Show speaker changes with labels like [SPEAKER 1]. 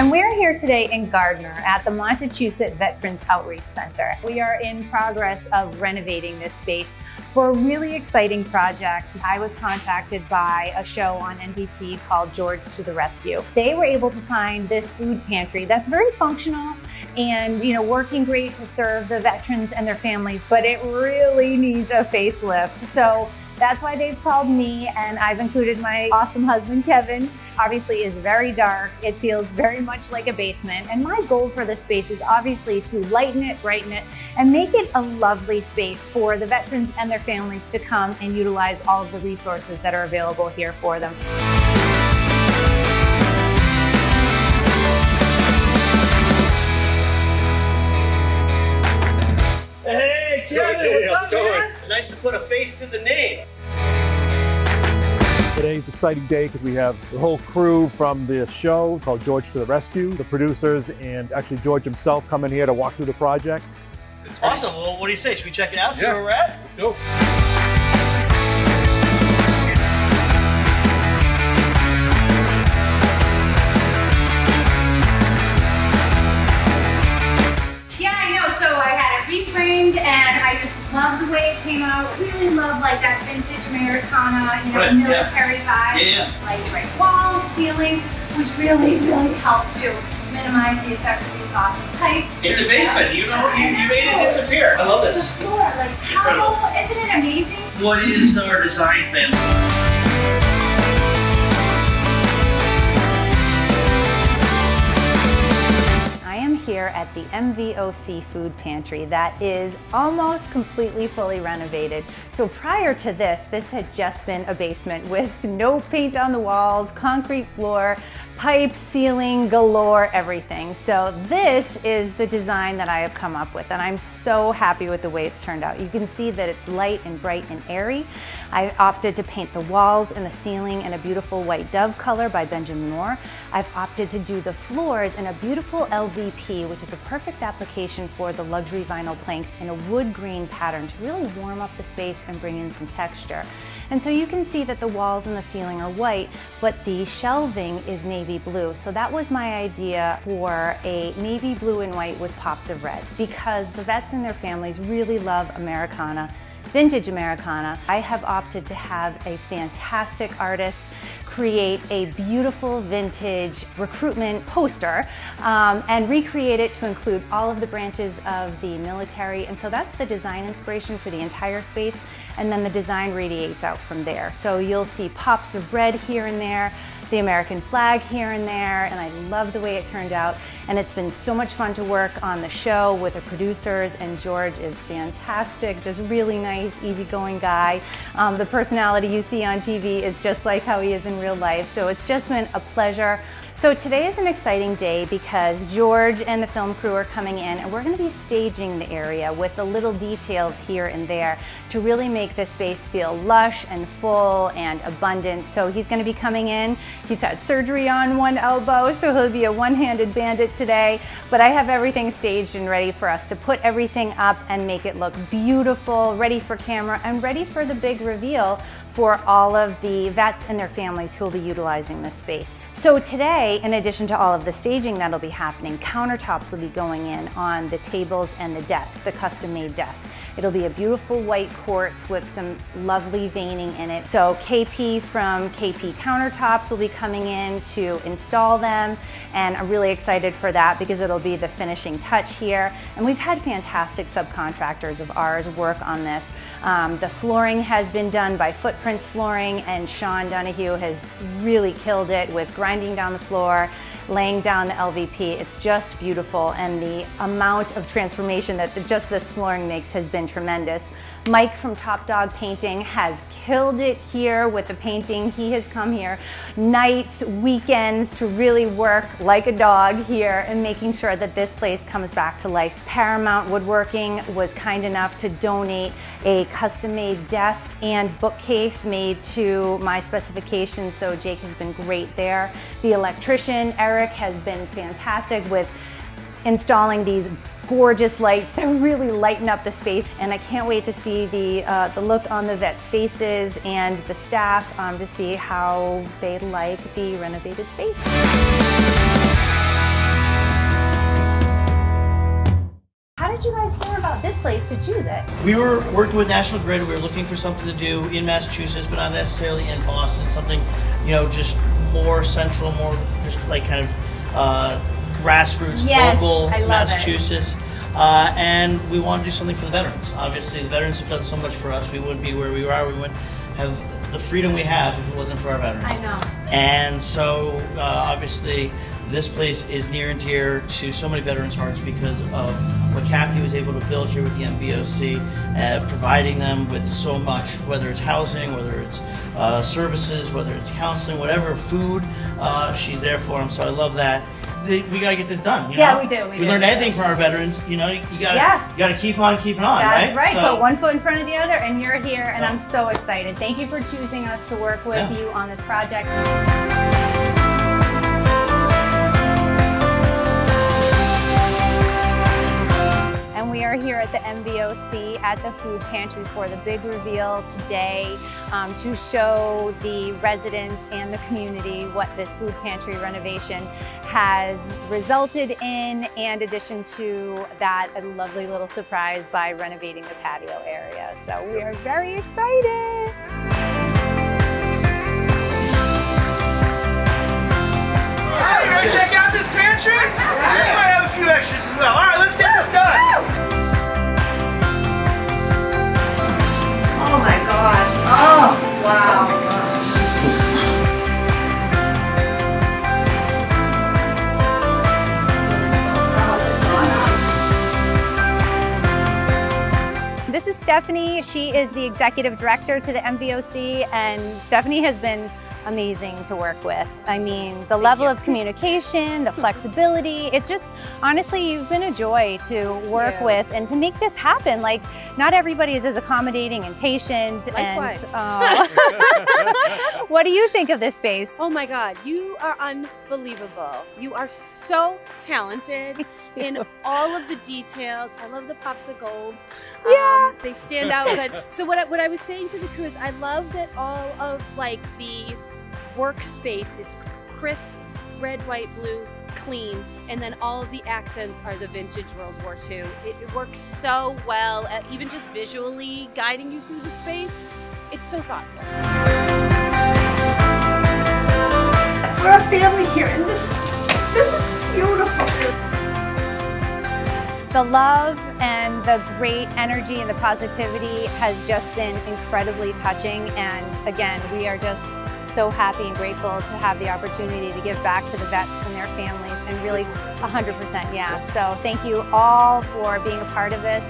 [SPEAKER 1] And we're here today in Gardner at the Montachusett Veterans Outreach Center. We are in progress of renovating this space for a really exciting project. I was contacted by a show on NBC called George to the Rescue. They were able to find this food pantry that's very functional and you know working great to serve the veterans and their families, but it really needs a facelift. So that's why they've called me and I've included my awesome husband, Kevin. Obviously is very dark. It feels very much like a basement. And my goal for this space is obviously to lighten it, brighten it, and make it a lovely space for the veterans and their families to come and utilize all of the resources that are available here for them.
[SPEAKER 2] Hey, Kevin,
[SPEAKER 3] Hey,
[SPEAKER 2] what's up,
[SPEAKER 3] going?
[SPEAKER 2] man? Nice to put a face to the name.
[SPEAKER 3] Today's an exciting day because we have the whole crew from the show called George to the Rescue, the producers, and actually George himself coming here to walk through the project.
[SPEAKER 2] It's Awesome. Well, what do you say? Should we check it out? See
[SPEAKER 3] Yeah.
[SPEAKER 2] where we're at?
[SPEAKER 3] Let's go.
[SPEAKER 1] I love the way it came out. Really love like that vintage Americana, you know,
[SPEAKER 2] Right, yeah.
[SPEAKER 1] military vibe.
[SPEAKER 2] Yeah, yeah.
[SPEAKER 1] Like right walls, ceiling, which really, really helped to minimize the effect of these awesome pipes.
[SPEAKER 2] It's a basement. You know, you, you made it disappear. I love this.
[SPEAKER 1] The
[SPEAKER 2] this.
[SPEAKER 1] floor, like how, isn't it amazing?
[SPEAKER 2] What is our design plan?
[SPEAKER 1] Here at the MVOC Food Pantry that is almost completely fully renovated. So prior to this, this had just been a basement with no paint on the walls, concrete floor, pipe, ceiling, galore, everything. So this is the design that I have come up with and I'm so happy with the way it's turned out. You can see that it's light and bright and airy. I opted to paint the walls and the ceiling in a beautiful white dove color by Benjamin Moore. I've opted to do the floors in a beautiful LVP, which is a perfect application for the luxury vinyl planks in a wood grain pattern to really warm up the space and bring in some texture. And so you can see that the walls and the ceiling are white, but the shelving is navy blue. So that was my idea for a navy blue and white with pops of red because the vets and their families really love Americana vintage Americana. I have opted to have a fantastic artist create a beautiful vintage recruitment poster um, and recreate it to include all of the branches of the military. And so that's the design inspiration for the entire space. And then the design radiates out from there. So you'll see pops of red here and there, the American flag here and there, and I love the way it turned out. And it's been so much fun to work on the show with the producers, and George is fantastic, just really nice, easygoing guy. Um, the personality you see on TV is just like how he is in real life, so it's just been a pleasure. So today is an exciting day because George and the film crew are coming in and we're going to be staging the area with the little details here and there to really make this space feel lush and full and abundant. So he's going to be coming in. He's had surgery on one elbow, so he'll be a one-handed bandit today. But I have everything staged and ready for us to put everything up and make it look beautiful, ready for camera, and ready for the big reveal for all of the vets and their families who will be utilizing this space. So today, in addition to all of the staging that'll be happening, countertops will be going in on the tables and the desk, the custom-made desk. It'll be a beautiful white quartz with some lovely veining in it. So KP from KP Countertops will be coming in to install them and I'm really excited for that because it'll be the finishing touch here. And we've had fantastic subcontractors of ours work on this. Um, the flooring has been done by Footprints Flooring and Sean Donahue has really killed it with grinding down the floor, laying down the LVP. It's just beautiful and the amount of transformation that the, just this flooring makes has been tremendous. Mike from Top Dog Painting has killed it here with the painting. He has come here nights, weekends to really work like a dog here and making sure that this place comes back to life. Paramount Woodworking was kind enough to donate a custom-made desk and bookcase made to my specifications, so Jake has been great there. The electrician, Eric, Eric has been fantastic with installing these gorgeous lights that really lighten up the space and I can't wait to see the, uh, the look on the vets' faces and the staff um, to see how they like the renovated space. Did you guys hear about this place to choose it?
[SPEAKER 2] We were working with National Grid. We were looking for something to do in Massachusetts, but not necessarily in Boston. Something, you know, just more central, more just like kind of uh, grassroots,
[SPEAKER 1] Yes,
[SPEAKER 2] local
[SPEAKER 1] I love it.
[SPEAKER 2] Massachusetts. Uh, and we want to do something for the veterans. Obviously, the veterans have done so much for us. We wouldn't be where we are. We wouldn't have the freedom we have if it wasn't for our veterans.
[SPEAKER 1] I know.
[SPEAKER 2] And so, uh, obviously, this place is near and dear to so many veterans' hearts because of what Kathy was able to build here with the MVOC, uh, providing them with so much, whether it's housing, whether it's uh, services, whether it's counseling, whatever, food, uh, she's there for them. So I love that. The- We gotta get this done. You
[SPEAKER 1] Yeah,
[SPEAKER 2] know?
[SPEAKER 1] we do, we
[SPEAKER 2] If
[SPEAKER 1] do.
[SPEAKER 2] learned anything from our veterans. You know, you, you gotta,
[SPEAKER 1] Yeah.
[SPEAKER 2] you gotta keep on keeping on.
[SPEAKER 1] That's right.
[SPEAKER 2] So-
[SPEAKER 1] Put one foot in front of the other, and you're here, and I'm so excited. Thank you for choosing us to work with
[SPEAKER 2] Yeah.
[SPEAKER 1] you on this project. We are here at the MVOC at the food pantry for the big reveal today um, to show the residents and the community what this food pantry renovation has resulted in and addition to that a lovely little surprise by renovating the patio area. So we are very excited.
[SPEAKER 2] Hey, you ready to check out this pantry? We might have a few extras as well. All right, let's get this done.
[SPEAKER 1] Stephanie. She is the executive director to the MVOC, and Stephanie has been amazing to work with. I mean, the level of communication, the flexibility, it's just honestly, you've been a joy to work
[SPEAKER 4] you.
[SPEAKER 1] with and to make this happen. Like, not everybody is as accommodating and patient.
[SPEAKER 4] Likewise.
[SPEAKER 1] And, oh. what do you think of this space?
[SPEAKER 4] Oh my God, you are unbelievable. You are so talented in all of the details. I love the pops of gold.
[SPEAKER 1] Yeah.
[SPEAKER 4] Um, they stand out. But so what I, what I was saying to the crew is I love that all of like the workspace is crisp, red, white, blue, clean, and then all of the accents are the vintage World War II. It, it works so well at even just visually guiding you through the space. It's so thoughtful.
[SPEAKER 5] We're a family here, and this, this is beautiful.
[SPEAKER 1] The love and the great energy and the positivity has just been incredibly touching. And again, we are just so happy and grateful to have the opportunity to give back to the vets and their families and really 100% yeah. So thank you all for being a part of this.